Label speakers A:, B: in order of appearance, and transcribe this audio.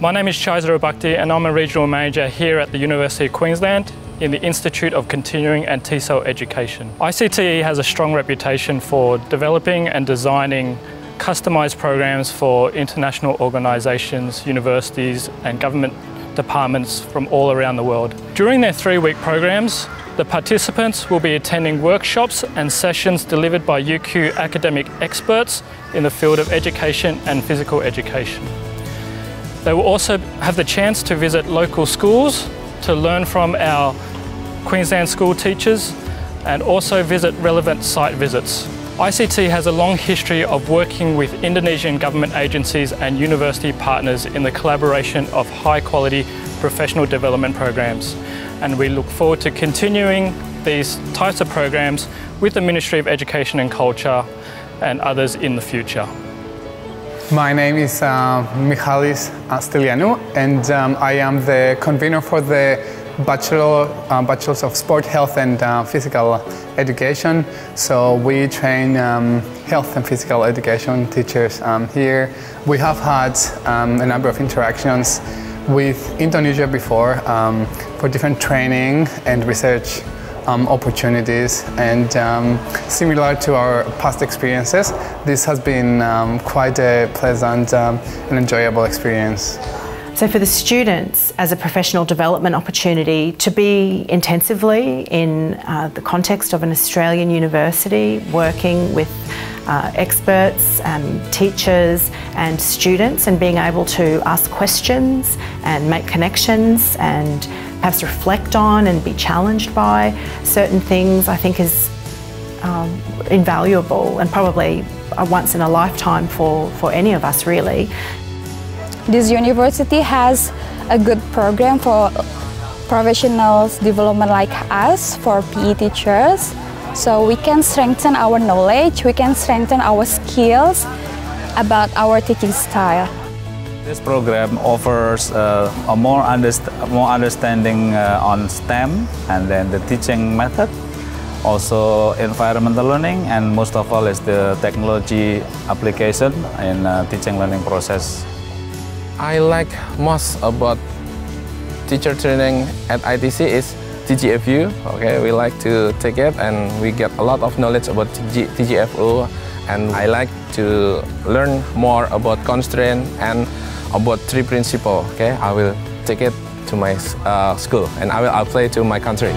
A: My name is Chaizara Bhakti and I'm a Regional Manager here at the University of Queensland in the Institute of Continuing and TESOL Education. ICTE has a strong reputation for developing and designing customised programs for international organisations, universities and government departments from all around the world. During their three-week programs, the participants will be attending workshops and sessions delivered by UQ academic experts in the field of education and physical education. They will also have the chance to visit local schools to learn from our Queensland school teachers and also visit relevant site visits. ICT has a long history of working with Indonesian government agencies and university partners in the collaboration of high quality professional development programs. And we look forward to continuing these types of programs with the Ministry of Education and Culture and others in the future.
B: My name is uh, Michalis Stylianou and um, I am the convener for the Bachelor, uh, Bachelors of Sport Health and uh, Physical Education. So we train um, health and physical education teachers um, here. We have had um, a number of interactions with Indonesia before um, for different training and research um, opportunities and um, similar to our past experiences, this has been um, quite a pleasant um, and enjoyable experience.
C: So for the students as a professional development opportunity to be intensively in uh, the context of an Australian university working with uh, experts, um, teachers and students and being able to ask questions and make connections and perhaps reflect on and be challenged by certain things I think is um, invaluable and probably a once in a lifetime for, for any of us really.
D: This university has a good program for professionals development like us, for PE teachers. So we can strengthen our knowledge, we can strengthen our skills about our teaching style.
E: This program offers uh, a more, underst more understanding uh, on STEM and then the teaching method, also environmental learning, and most of all is the technology application in uh, teaching learning process.
F: I like most about teacher training at ITC is TGFU. Okay, we like to take it and we get a lot of knowledge about TG, TGFU and I like to learn more about constraint and about three principle. Okay, I will take it to my uh, school and I will apply to my country.